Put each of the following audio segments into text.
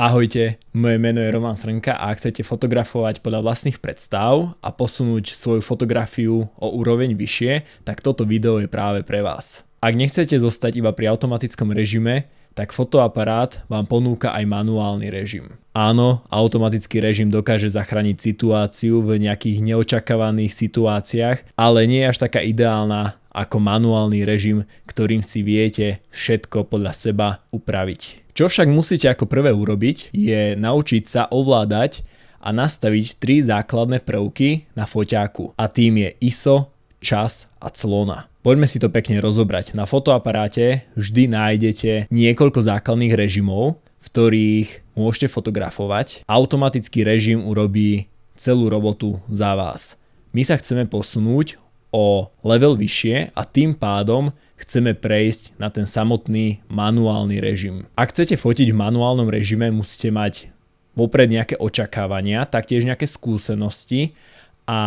Ahojte, moje meno je Roman Srnka a ak chcete fotografovať podľa vlastných predstav a posunúť svoju fotografiu o úroveň vyššie, tak toto video je práve pre vás. Ak nechcete zostať iba pri automatickom režime, tak fotoaparát vám ponúka aj manuálny režim. Áno, automatický režim dokáže zachrániť situáciu v nejakých neočakávaných situáciách, ale nie je až taká ideálna ako manuálny režim, ktorým si viete všetko podľa seba upraviť. Čo však musíte ako prvé urobiť, je naučiť sa ovládať a nastaviť tri základné prvky na foťáku a tým je ISO, čas a clona. Poďme si to pekne rozobrať. Na fotoaparáte vždy nájdete niekoľko základných režimov, v ktorých môžete fotografovať. Automatický režim urobí celú robotu za vás. My sa chceme posunúť o level vyššie a tým pádom chceme prejsť na ten samotný manuálny režim. Ak chcete fotiť v manuálnom režime, musíte mať vopred nejaké očakávania, taktiež nejaké skúsenosti a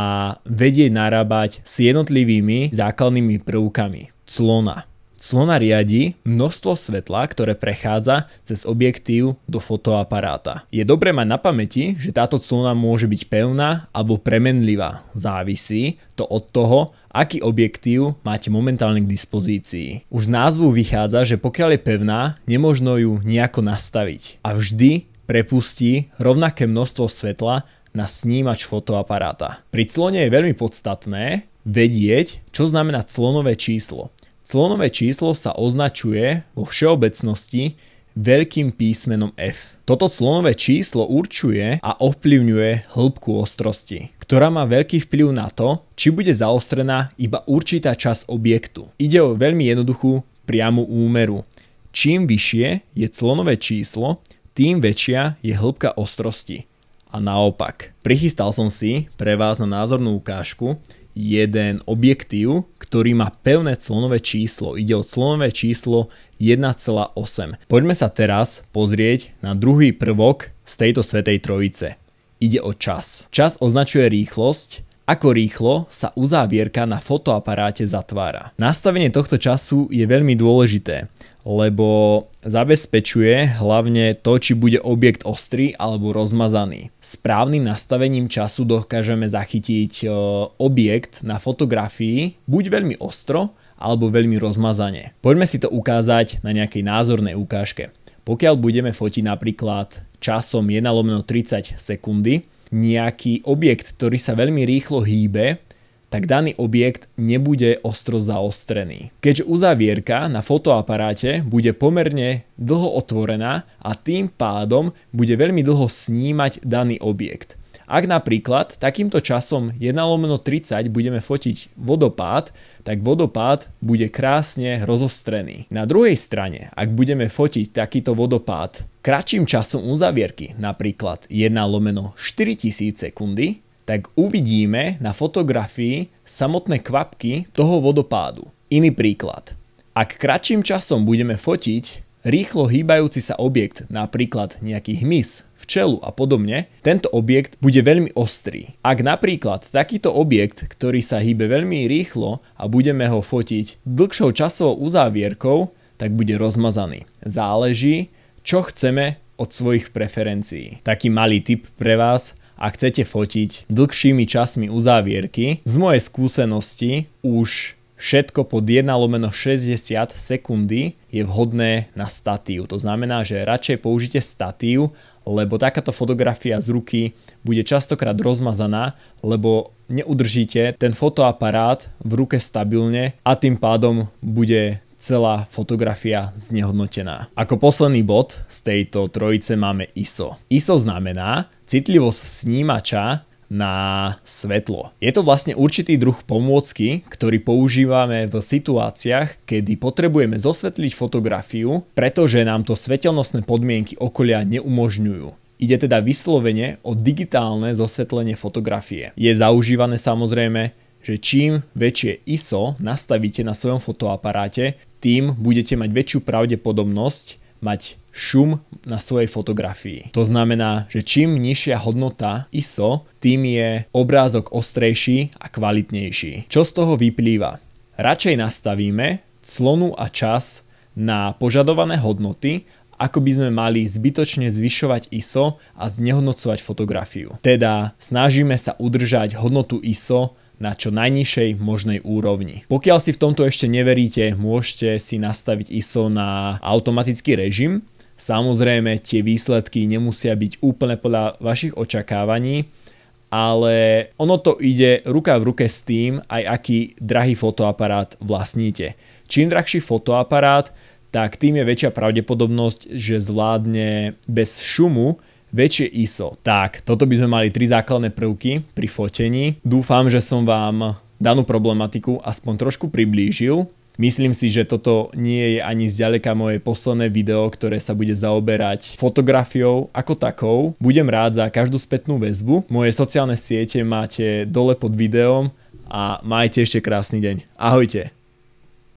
vedieť narábať s jednotlivými základnými prvkami. Clona. Clona riadi množstvo svetla, ktoré prechádza cez objektív do fotoaparáta. Je dobré mať na pamäti, že táto clona môže byť pevná alebo premenlivá. Závisí to od toho, aký objektív máte momentálne k dispozícii. Už z názvu vychádza, že pokiaľ je pevná, nemožno ju nejako nastaviť. A vždy prepustí rovnaké množstvo svetla na snímač fotoaparáta. Pri clone je veľmi podstatné vedieť, čo znamená clonové číslo. Clonové číslo sa označuje vo všeobecnosti veľkým písmenom F. Toto clonové číslo určuje a ovplyvňuje hĺbku ostrosti, ktorá má veľký vplyv na to, či bude zaostrená iba určitá časť objektu. Ide o veľmi jednoduchú priamu úmeru. Čím vyššie je clonové číslo, tým väčšia je hĺbka ostrosti. A naopak. Prichystal som si pre vás na názornú ukážku jeden objektív, ktorý má pevné clonové číslo. Ide o clonové číslo 1,8. Poďme sa teraz pozrieť na druhý prvok z tejto svetej trojice. Ide o čas. Čas označuje rýchlosť, ako rýchlo sa uzávierka na fotoaparáte zatvára. Nastavenie tohto času je veľmi dôležité, lebo zabezpečuje hlavne to, či bude objekt ostrý alebo rozmazaný. Správnym nastavením času dokážeme zachytiť e, objekt na fotografii buď veľmi ostro, alebo veľmi rozmazane. Poďme si to ukázať na nejakej názornej ukážke. Pokiaľ budeme fotiť napríklad časom 1 lomeno 30 sekundy, nejaký objekt, ktorý sa veľmi rýchlo hýbe, tak daný objekt nebude ostro zaostrený. Keďže uzavierka na fotoaparáte bude pomerne dlho otvorená a tým pádom bude veľmi dlho snímať daný objekt. Ak napríklad takýmto časom 1 lomeno 30 budeme fotiť vodopád, tak vodopád bude krásne rozostrený. Na druhej strane, ak budeme fotiť takýto vodopád kratším časom uzavierky, napríklad 1 lomeno 4000 sekundy, tak uvidíme na fotografii samotné kvapky toho vodopádu. Iný príklad. Ak kratším časom budeme fotiť rýchlo hýbajúci sa objekt, napríklad nejaký hmyz, včelu a podobne, tento objekt bude veľmi ostrý. Ak napríklad takýto objekt, ktorý sa hýbe veľmi rýchlo a budeme ho fotiť dlhšou časovou uzávierkou, tak bude rozmazaný. Záleží, čo chceme od svojich preferencií. Taký malý tip pre vás, ak chcete fotiť dlhšími časmi uzávierky, z mojej skúsenosti už všetko pod 1 lomeno 60 sekundy je vhodné na statív. To znamená, že radšej použite statív, lebo takáto fotografia z ruky bude častokrát rozmazaná, lebo neudržíte ten fotoaparát v ruke stabilne a tým pádom bude celá fotografia znehodnotená. Ako posledný bod z tejto trojice máme ISO. ISO znamená citlivosť snímača na svetlo. Je to vlastne určitý druh pomôcky, ktorý používame v situáciách, kedy potrebujeme zosvetliť fotografiu, pretože nám to svetelnostné podmienky okolia neumožňujú. Ide teda vyslovene o digitálne zosvetlenie fotografie. Je zaužívané samozrejme že čím väčšie ISO nastavíte na svojom fotoaparáte, tým budete mať väčšiu pravdepodobnosť mať šum na svojej fotografii. To znamená, že čím nižšia hodnota ISO, tým je obrázok ostrejší a kvalitnejší. Čo z toho vyplýva? Radšej nastavíme clonu a čas na požadované hodnoty ako by sme mali zbytočne zvyšovať ISO a znehodnocovať fotografiu. Teda snažíme sa udržať hodnotu ISO na čo najnižšej možnej úrovni. Pokiaľ si v tomto ešte neveríte, môžete si nastaviť ISO na automatický režim. Samozrejme, tie výsledky nemusia byť úplne podľa vašich očakávaní, ale ono to ide ruka v ruke s tým, aj aký drahý fotoaparát vlastníte. Čím drahší fotoaparát, tak tým je väčšia pravdepodobnosť, že zvládne bez šumu väčšie ISO. Tak, toto by sme mali tri základné prvky pri fotení. Dúfam, že som vám danú problematiku aspoň trošku priblížil. Myslím si, že toto nie je ani zďaleka moje posledné video, ktoré sa bude zaoberať fotografiou ako takou. Budem rád za každú spätnú väzbu. Moje sociálne siete máte dole pod videom a majte ešte krásny deň. Ahojte.